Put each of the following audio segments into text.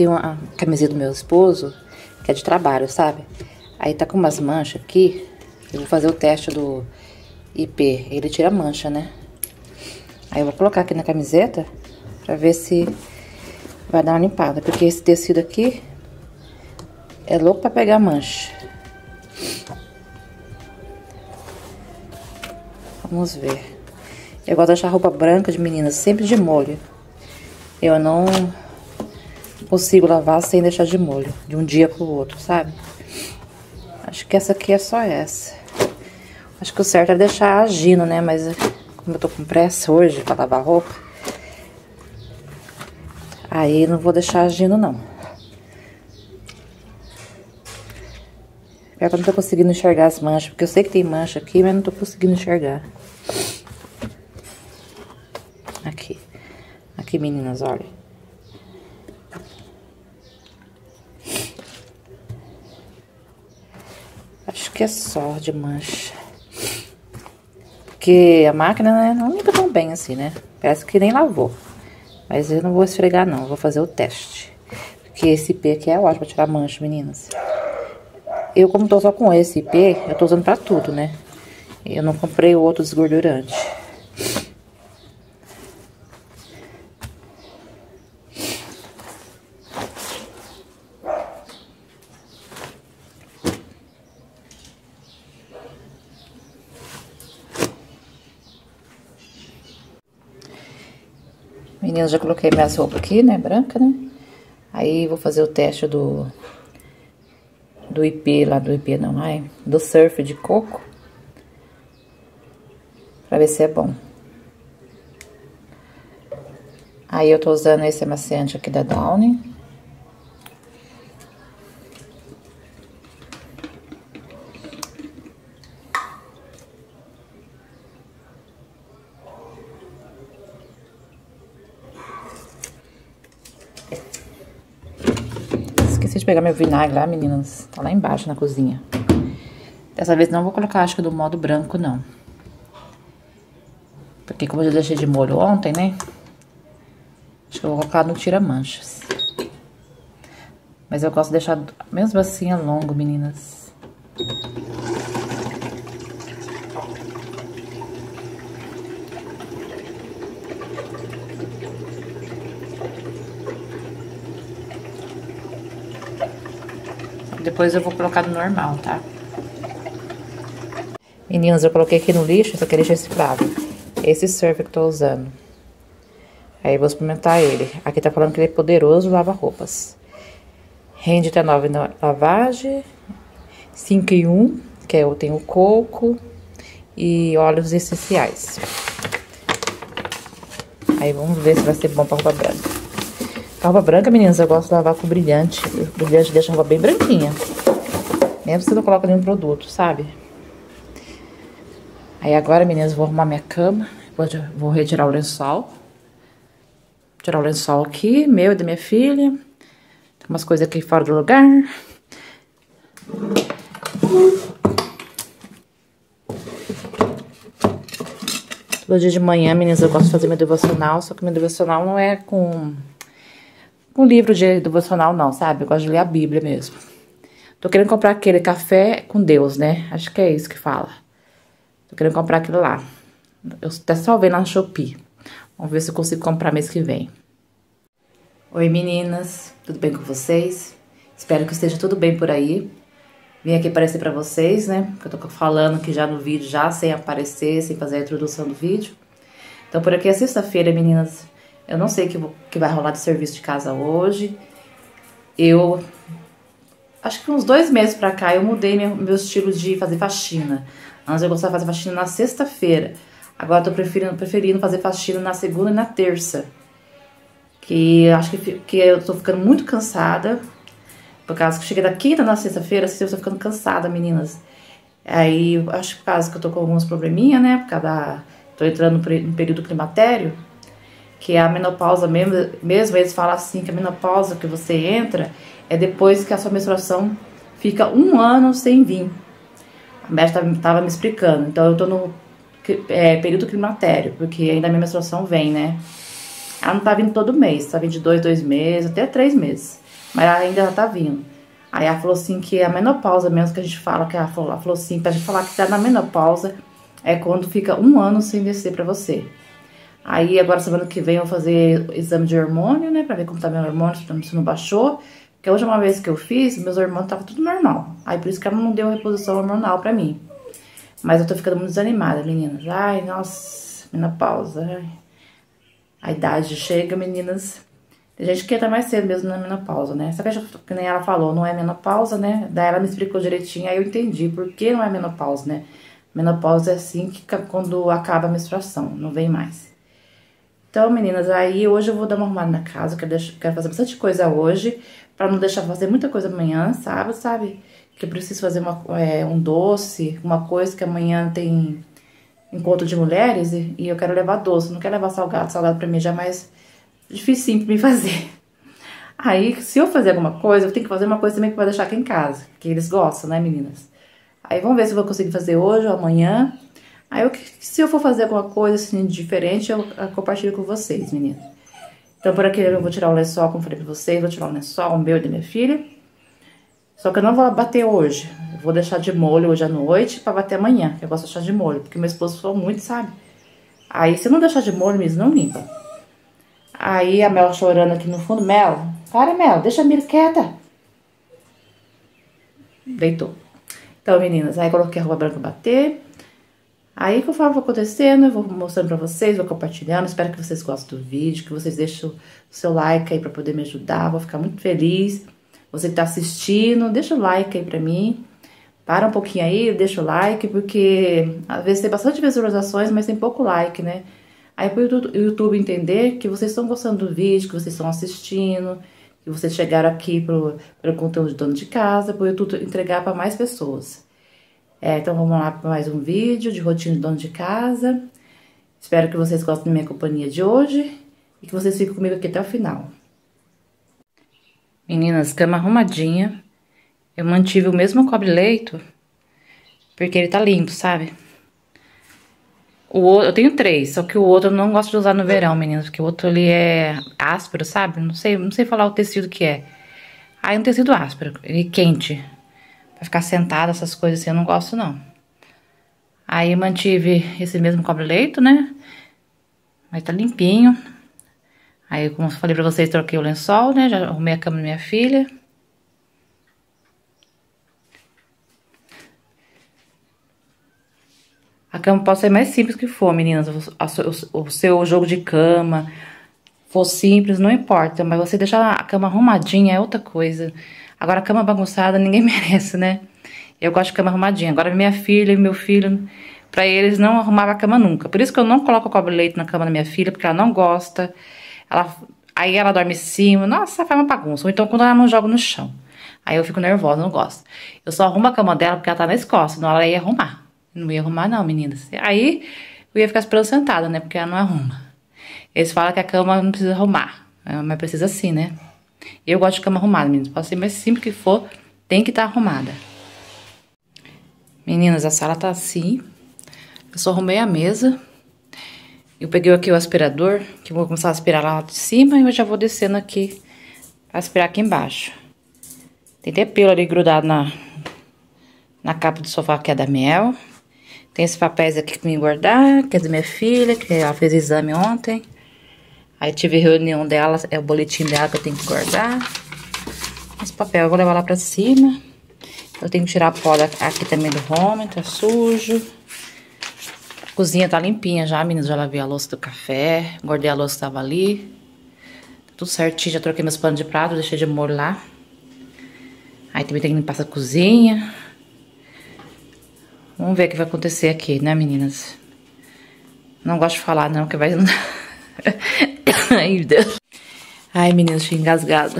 Tem uma camiseta do meu esposo, que é de trabalho, sabe? Aí tá com umas manchas aqui. Eu vou fazer o teste do IP. Ele tira mancha, né? Aí eu vou colocar aqui na camiseta pra ver se vai dar uma limpada. Porque esse tecido aqui é louco pra pegar mancha. Vamos ver. Eu gosto de deixar roupa branca de meninas sempre de molho. Eu não consigo lavar sem deixar de molho, de um dia pro outro, sabe? Acho que essa aqui é só essa. Acho que o certo é deixar agindo, né? Mas como eu tô com pressa hoje pra lavar roupa, aí não vou deixar agindo, não. Pior que eu não tô conseguindo enxergar as manchas, porque eu sei que tem mancha aqui, mas não tô conseguindo enxergar. Aqui. Aqui, meninas, olha. Acho que é só de mancha. Porque a máquina né, não limpa tão bem assim, né? Parece que nem lavou. Mas eu não vou esfregar, não. vou fazer o teste. Porque esse IP aqui é ótimo pra tirar mancha, meninas. Eu, como tô só com esse IP, eu tô usando pra tudo, né? Eu não comprei outro desgordurante. Meninas, já coloquei minhas roupas aqui, né, branca, né? Aí vou fazer o teste do do IP lá, do IP não, ai, do surf de coco. Pra ver se é bom. Aí eu tô usando esse amaciante aqui da Downy. Esqueci de pegar meu vinagre lá, meninas. Tá lá embaixo na cozinha. Dessa vez não vou colocar, acho que do modo branco, não. Porque como eu deixei de molho ontem, né? Acho que eu vou colocar no tira-manchas. Mas eu gosto de deixar, mesmo assim, a longo, meninas. Depois eu vou colocar no normal, tá? Meninas, eu coloquei aqui no lixo, só queria reciclável. Esse surf que eu tô usando. Aí eu vou experimentar ele. Aqui tá falando que ele é poderoso lava roupas. Rende até 9 na lavagem. 5 em 1, que é, eu tenho coco e óleos essenciais. Aí vamos ver se vai ser bom pra roupa branca. A roupa branca, meninas, eu gosto de lavar com brilhante. O brilhante deixa a roupa bem branquinha. Mesmo se não coloca nenhum produto, sabe? Aí agora, meninas, vou arrumar minha cama. Vou, vou retirar o lençol. Tirar o lençol aqui, meu e da minha filha. Tem umas coisas aqui fora do lugar. Todo dia de manhã, meninas, eu gosto de fazer meu devocional, só que meu devocional não é com um livro de devocional, não, sabe? Eu gosto de ler a Bíblia mesmo. Tô querendo comprar aquele café com Deus, né? Acho que é isso que fala. Tô querendo comprar aquilo lá. Eu até salvei na Shopee. Vamos ver se eu consigo comprar mês que vem. Oi, meninas. Tudo bem com vocês? Espero que esteja tudo bem por aí. Vim aqui aparecer pra vocês, né? Porque eu tô falando aqui já no vídeo, já sem aparecer, sem fazer a introdução do vídeo. Então, por aqui é sexta-feira, meninas. Eu não sei o que, que vai rolar de serviço de casa hoje. Eu acho que uns dois meses pra cá eu mudei meu, meu estilo de fazer faxina. Antes eu gostava de fazer faxina na sexta-feira. Agora eu tô preferindo, preferindo fazer faxina na segunda e na terça. Que acho que, que eu tô ficando muito cansada. Por causa que chega da quinta na sexta-feira, assim, eu tô ficando cansada, meninas. Aí, acho que por causa que eu tô com alguns probleminha, né? Por causa da... Tô entrando no período climatério que a menopausa mesmo, mesmo eles falam assim, que a menopausa que você entra é depois que a sua menstruação fica um ano sem vir. A médica estava me explicando. Então eu tô no é, período climatério, porque ainda a minha menstruação vem, né? Ela não tá vindo todo mês, tá vindo de dois, dois meses, até três meses. Mas ainda ela tá vindo. Aí ela falou assim que a menopausa mesmo que a gente fala, que ela falou, ela falou assim, pra gente falar que tá na menopausa, é quando fica um ano sem descer pra você. Aí agora semana que vem eu vou fazer exame de hormônio, né, pra ver como tá meu hormônio, se não baixou. Porque a última vez que eu fiz, meus hormônios estavam tudo normal. Aí por isso que ela não deu reposição hormonal pra mim. Mas eu tô ficando muito desanimada, meninas. Ai, nossa, menopausa. A idade chega, meninas. Tem gente que entra mais cedo mesmo na menopausa, né? Que, que nem ela falou, não é menopausa, né? Daí ela me explicou direitinho, aí eu entendi por que não é menopausa, né? Menopausa é assim que quando acaba a menstruação, não vem mais. Então, meninas, aí hoje eu vou dar uma arrumada na casa, quero, deixar, quero fazer bastante coisa hoje, pra não deixar fazer muita coisa amanhã, sabe? Sabe? Que eu preciso fazer uma, é, um doce, uma coisa que amanhã tem encontro de mulheres e, e eu quero levar doce, não quero levar salgado, salgado pra mim já é mais difícil pra me fazer. Aí, se eu fazer alguma coisa, eu tenho que fazer uma coisa também que vai deixar aqui em casa, que eles gostam, né, meninas? Aí vamos ver se eu vou conseguir fazer hoje ou amanhã. Aí, eu, se eu for fazer alguma coisa assim diferente, eu, eu compartilho com vocês, meninas. Então, por aqui eu vou tirar o lençol, como falei pra vocês, vou tirar o lençol, o meu e da minha filha. Só que eu não vou bater hoje. Eu vou deixar de molho hoje à noite pra bater amanhã. Eu gosto de deixar de molho, porque meu esposo falou muito, sabe? Aí, se eu não deixar de molho mesmo, não limpa. Aí, a Mel chorando aqui no fundo. Mel, para, Mel, deixa a Mira quieta. Deitou. Então, meninas, aí coloquei a roupa branca bater. Aí, conforme for acontecendo, eu vou mostrando pra vocês, vou compartilhando. Espero que vocês gostem do vídeo, que vocês deixem o seu like aí pra poder me ajudar. Vou ficar muito feliz. Você que tá assistindo, deixa o like aí pra mim. Para um pouquinho aí, deixa o like, porque às vezes tem bastante visualizações, mas tem pouco like, né? Aí para o YouTube entender que vocês estão gostando do vídeo, que vocês estão assistindo, que vocês chegaram aqui pro, pelo conteúdo de dono de casa, para o YouTube entregar para mais pessoas. É, então vamos lá para mais um vídeo de rotina de dono de casa. Espero que vocês gostem da minha companhia de hoje e que vocês fiquem comigo aqui até o final. Meninas, cama arrumadinha. Eu mantive o mesmo cobre-leito, porque ele tá limpo, sabe? O outro, eu tenho três, só que o outro eu não gosto de usar no verão, meninas, porque o outro ali é áspero, sabe? Não sei, não sei falar o tecido que é. Aí um tecido áspero, ele é quente. Pra ficar sentada, essas coisas assim, eu não gosto não. Aí mantive esse mesmo cobre-leito, né? Mas tá limpinho. Aí, como eu falei pra vocês, troquei o lençol, né? Já arrumei a cama da minha filha. A cama pode ser mais simples que for, meninas. O, seu jogo de cama for simples, não importa. Mas você deixar a cama arrumadinha é outra coisa. Agora, cama bagunçada, ninguém merece, né? Eu gosto de cama arrumadinha. Agora, minha filha e meu filho, pra eles, não arrumavam a cama nunca. Por isso que eu não coloco cobre-leite na cama da minha filha, porque ela não gosta. Ela, aí ela dorme em cima, nossa, faz uma bagunça. Ou então quando ela não joga no chão. Aí eu fico nervosa, não gosto. Eu só arrumo a cama dela porque ela tá na escola, senão ela ia arrumar. Não ia arrumar não, meninas. Aí eu ia ficar esperando sentada, né, porque ela não arruma. Eles falam que a cama não precisa arrumar, é, mas precisa sim, né. Eu gosto de cama arrumada, meninas. Pode ser mais simples que for, tem que estar tá arrumada. Meninas, a sala tá assim. Eu só arrumei a mesa. Eu peguei aqui o aspirador, que eu vou começar a aspirar lá de cima e eu já vou descendo aqui, aspirar aqui embaixo. Tem até pelo ali grudado na, na capa do sofá que é da Mel. Tem esses papéis aqui que me guardar, que é da minha filha, que ela fez exame ontem. Aí tive reunião dela, é o boletim dela que eu tenho que guardar. Esse papel eu vou levar lá pra cima. Eu tenho que tirar a pó aqui também do home, tá sujo cozinha tá limpinha já, meninas. Já lavei a louça do café. Guardei a louça que tava ali. Tudo certinho. Já troquei meus panos de prato. Deixei de molho lá. Aí também tem que limpar essa cozinha. Vamos ver o que vai acontecer aqui, né, meninas? Não gosto de falar, não, que vai... Ai, Deus. Ai, engasgado.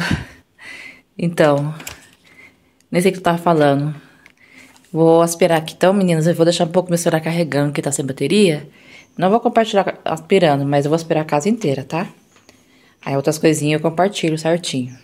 Então, nem sei o que eu tava falando. Vou aspirar aqui então, meninas. Eu vou deixar um pouco meu celular carregando, que tá sem bateria. Não vou compartilhar aspirando, mas eu vou aspirar a casa inteira, tá? Aí outras coisinhas eu compartilho certinho.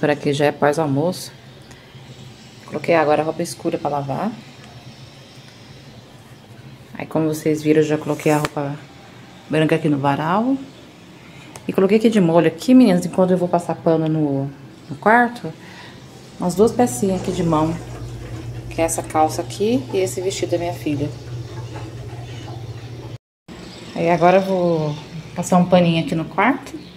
Por aqui já é pós-almoço. Coloquei agora a roupa escura pra lavar. Aí, como vocês viram, eu já coloquei a roupa branca aqui no varal. E coloquei aqui de molho aqui, meninas, enquanto eu vou passar pano no, no quarto. Umas duas pecinhas aqui de mão. Que é essa calça aqui e esse vestido da minha filha. Aí agora eu vou passar um paninho aqui no quarto.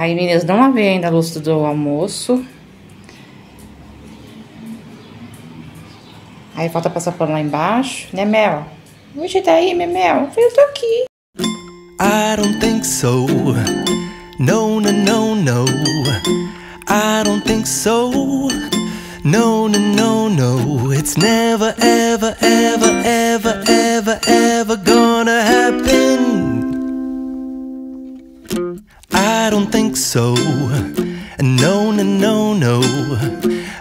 Aí, meninas, não lavei ainda a luz do almoço. Aí falta passar pano lá embaixo, né, Mel? Hoje tá aí, Mel? Eu tô aqui. I don't think so. No, no, no, no. I don't think so. No, no, no, no. It's never, ever, ever, ever, ever, ever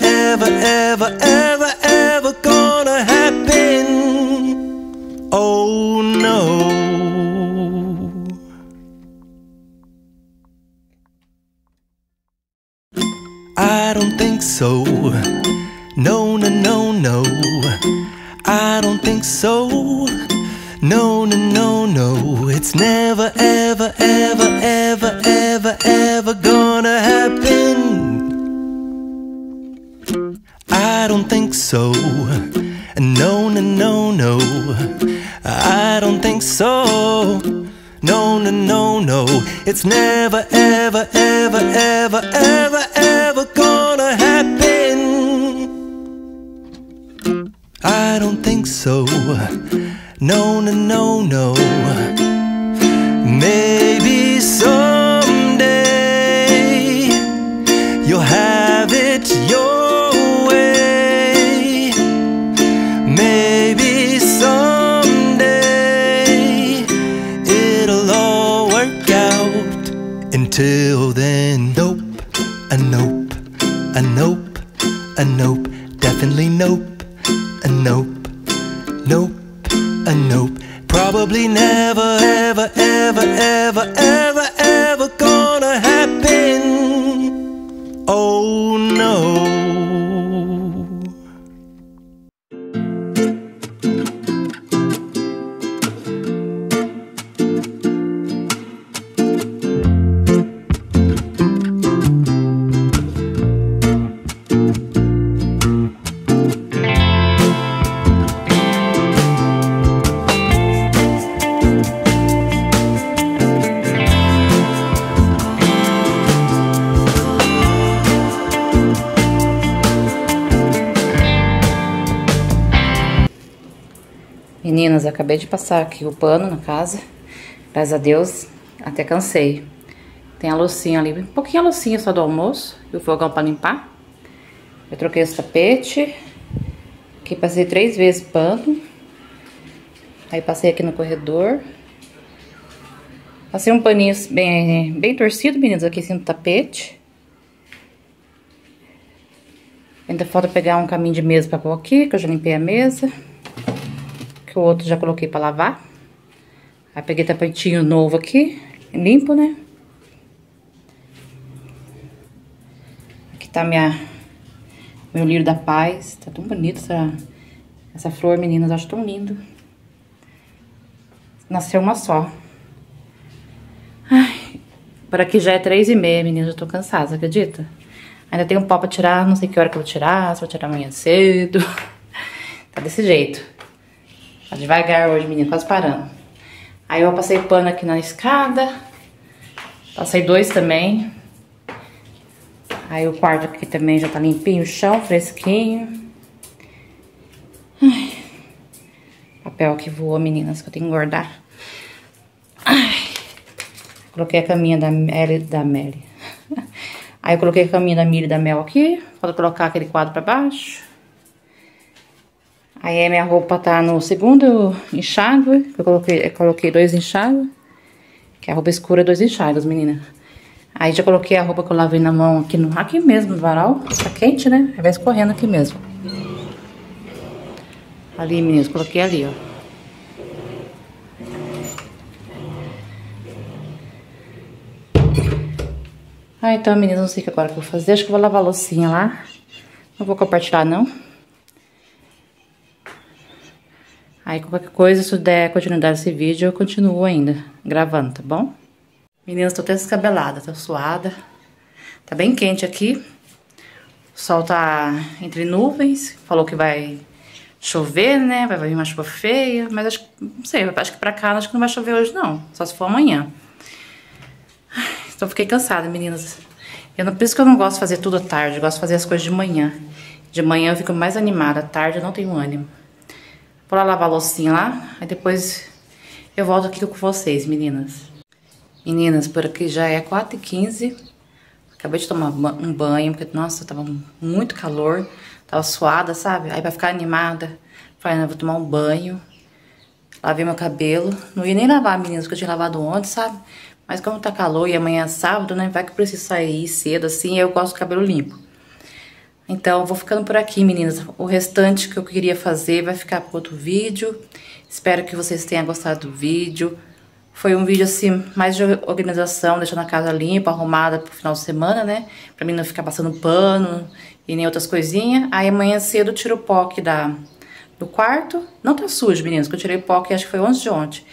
Ever, ever, ever, ever gonna happen. Oh no. I don't think so. Never, ever, ever, ever, ever, ever gonna happen. I don't think so. No, no, no, no. Maybe a nope, definitely nope, a nope, nope, a nope. Probably never, ever, ever, ever, ever, ever gonna happen. Oh Meninas, acabei de passar aqui o pano na casa. Graças a Deus, até cansei. Tem a loucinha ali, um pouquinho a loucinha só do almoço e o fogão pra limpar. Eu troquei os tapetes. Aqui passei três vezes pano. Aí passei aqui no corredor. Passei um paninho bem, bem torcido, meninas, aqui em cima do tapete. Ainda falta pegar um caminho de mesa pra pôr aqui, que eu já limpei a mesa. Que o outro já coloquei pra lavar. Aí peguei tapetinho novo aqui, limpo, né? Aqui tá minha, meu lírio da paz. Tá tão bonito essa, essa flor, meninas. Acho tão lindo. Nasceu uma só. Ai, por aqui já é três e meia, meninas. Eu tô cansada, acredita? Ainda tem um pó pra tirar, não sei que hora que eu vou tirar. Se vou tirar amanhã cedo. Tá desse jeito. Tá devagar hoje, menino, quase parando. Aí eu passei pano aqui na escada. Passei dois também. Aí o quarto aqui também já tá limpinho, o chão fresquinho. Ai. Papel que voou, meninas, que eu tenho que engordar. Ai. Coloquei a caminha da Meli, da Meli. Aí eu coloquei a caminha da Miri da Mel aqui. Pode colocar aquele quadro pra baixo. Aí a minha roupa tá no segundo enxágue. Eu coloquei, eu coloquei dois enxágues. Que a roupa escura é dois enxágues, menina. Aí já coloquei a roupa que eu lavei na mão aqui, no, aqui mesmo no varal. Tá quente, né? Aí vai escorrendo aqui mesmo. Ali, meninas, coloquei ali, ó. Ah, então, meninas, não sei o que agora que eu vou fazer. Acho que eu vou lavar a loucinha lá. Não vou compartilhar, não. Aí, qualquer coisa, se der continuidade esse vídeo, eu continuo ainda gravando, tá bom? Meninas, tô até descabelada, tô suada. Tá bem quente aqui. O sol tá entre nuvens. Falou que vai chover, né? Vai vir uma chuva feia. Mas acho que, não sei, acho que pra cá acho que não vai chover hoje, não. Só se for amanhã. Então fiquei cansada, meninas. Eu não, por isso que eu não gosto de fazer tudo à tarde. Eu gosto de fazer as coisas de manhã. De manhã eu fico mais animada. À tarde eu não tenho ânimo. Vou lá lavar a loucinha lá. Aí depois eu volto aqui com vocês, meninas. Meninas, por aqui já é 4h15. Acabei de tomar um banho, porque, nossa, tava muito calor. Tava suada, sabe? Aí pra ficar animada, falei, não, vou tomar um banho. Lavei meu cabelo. Não ia nem lavar, meninas, porque eu tinha lavado ontem, sabe? Mas como tá calor e amanhã é sábado, né? Vai que eu preciso sair cedo, assim, eu gosto do cabelo limpo. Então, vou ficando por aqui, meninas. O restante que eu queria fazer vai ficar para outro vídeo. Espero que vocês tenham gostado do vídeo. Foi um vídeo, assim, mais de organização, deixando a casa limpa, arrumada pro final de semana, né? Pra mim não ficar passando pano e nem outras coisinhas. Aí amanhã cedo eu tiro o pó aqui da, do quarto. Não tá sujo, meninas, que eu tirei o pó aqui, acho que foi antes de ontem.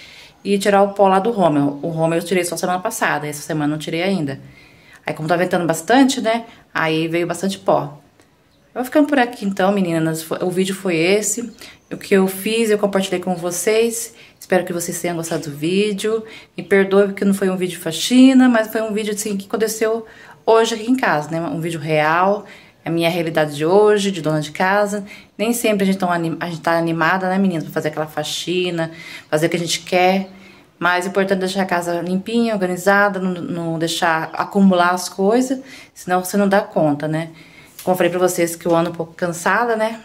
E tirar o pó lá do Romeu. O Romeu eu tirei só semana passada, essa semana não tirei ainda. Aí como tá ventando bastante, né? Aí veio bastante pó. Eu vou ficando por aqui então, meninas. O vídeo foi esse. O que eu fiz, eu compartilhei com vocês. Espero que vocês tenham gostado do vídeo. Me perdoe porque não foi um vídeo faxina, mas foi um vídeo assim que aconteceu hoje aqui em casa, né? Um vídeo real, a minha realidade de hoje, de dona de casa. Nem sempre a gente, tá, a gente tá animada, né, meninas, pra fazer aquela faxina, fazer o que a gente quer. Mas é importante deixar a casa limpinha, organizada, não, não deixar acumular as coisas, senão você não dá conta, né? Falei pra vocês que eu ando um pouco cansada, né?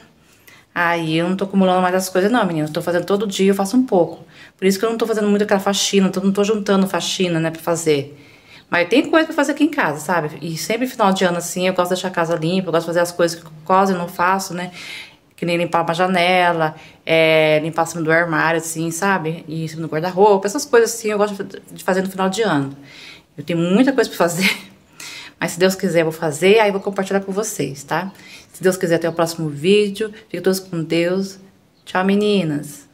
Aí eu não tô acumulando mais as coisas, não, menina. Tô fazendo todo dia, eu faço um pouco. Por isso que eu não tô fazendo muito aquela faxina, não tô juntando faxina, né, pra fazer. Mas tem coisa pra fazer aqui em casa, sabe? E sempre final de ano, assim, eu gosto de deixar a casa limpa, eu gosto de fazer as coisas que quase não faço, né? Que nem limpar uma janela, é, limpar cima do armário, assim, sabe? E em cima do guarda-roupa, essas coisas assim eu gosto de fazer no final de ano. Eu tenho muita coisa pra fazer, Mas se Deus quiser, eu vou fazer, aí eu vou compartilhar com vocês, tá? Se Deus quiser, até o próximo vídeo. Fiquem todos com Deus. Tchau, meninas!